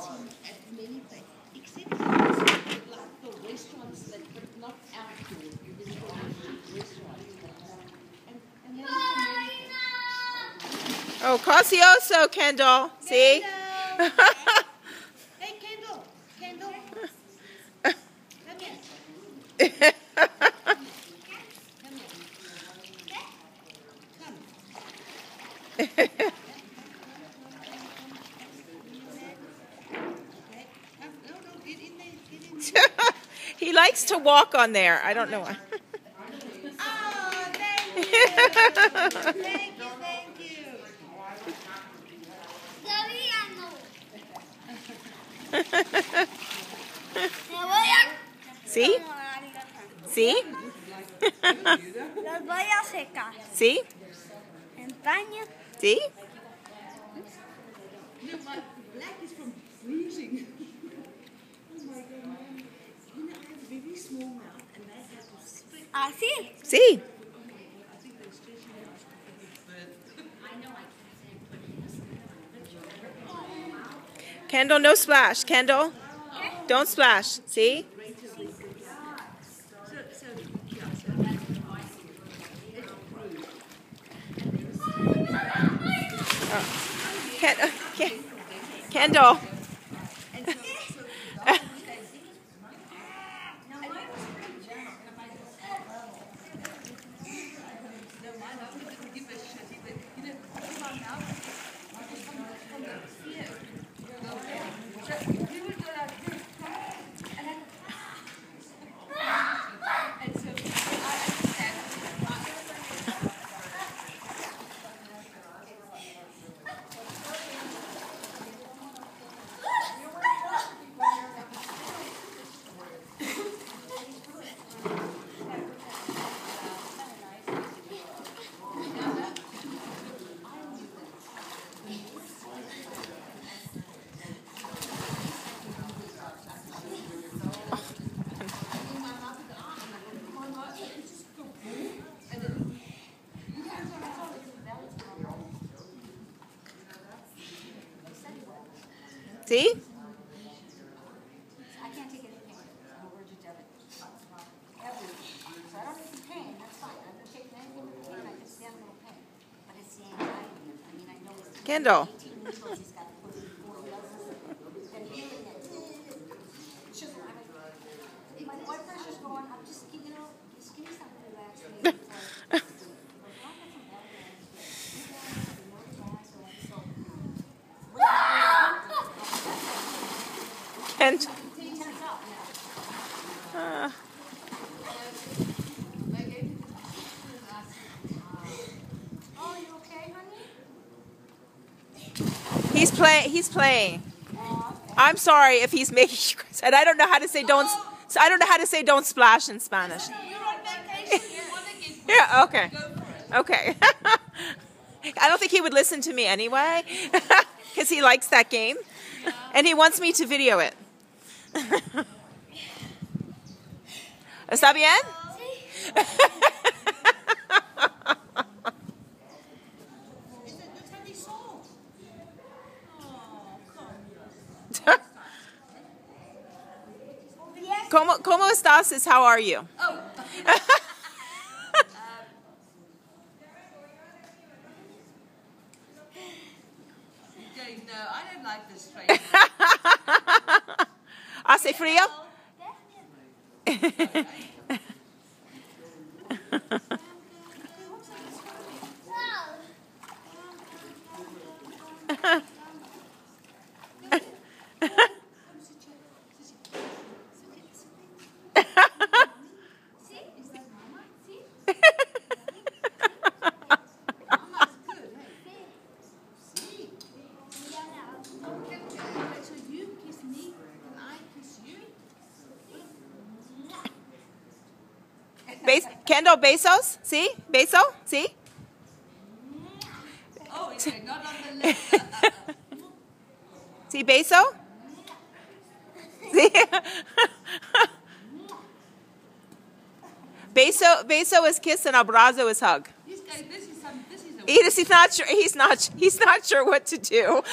seen at many places, except like the restaurants that, but not outdoor. You visit restaurants. And, and that is American. Oh, Casioso, Kendall. See? Kendall! hey, Kendall. Kendall. Come here. Come. Okay. Come. No, no, get in there. Get in there. he likes to walk on there. I don't know why. Oh, thank you. thank you, thank you. ¿Sí? ¿Sí? Los voy a secar. En paño. No, my black is from bruising. oh my god, man. You know, I have a Así. ¿Sí? Birth. Kendall, no splash. Kendall, don't splash. See? Bruised. Ken, uh, Ken, Kendall. And so, so the doctor says, no, my doctor didn't give a shit. He went, you know, in my mouth, I just from the, from the fear. So he would go like this, and I, and so I understand. See? I can't take any pain. I'm allergic to everything. Everything. So I don't take the pain, that's fine. I don't take anything with pain, I can stand a little pain. But it's the anxiety. I mean, I know it's. Kendall. 18 needles he's got to put in four doses. And hearing it. It's just, I'm like, if my blood pressure's going, I'm just, you know, just give me something to relax me. before I- But if I get some bad things, you guys, you know, the gas, or so. Kend, Till you turn it off, you know. uh, Oh, you okay, honey? He's playing. He's playing. I'm sorry if he's making you cry. And I don't know how to say don't. So I don't know how to say don't splash in Spanish. You're on vacation. You want to get Yeah. Okay. Go for it. Okay. I don't think he would listen to me anyway, because he likes that game, and he wants me to video it. ¿Está bien? Is it the tiny soul? Oh, come. ¿Cómo, ¿Cómo estás? Is how are you? Oh. Okay, no, I don't like this train. ¿Hace frío? Mama's good, hey? See? Okay, so you kiss me and I kiss you. Bes- Kendall, besos? See? ¿Beso? See? Uh, uh, uh. Beso? Beso, is kiss and abrazo is hug. This guy, this is this is he's not sure. He's not. He's not sure what to do.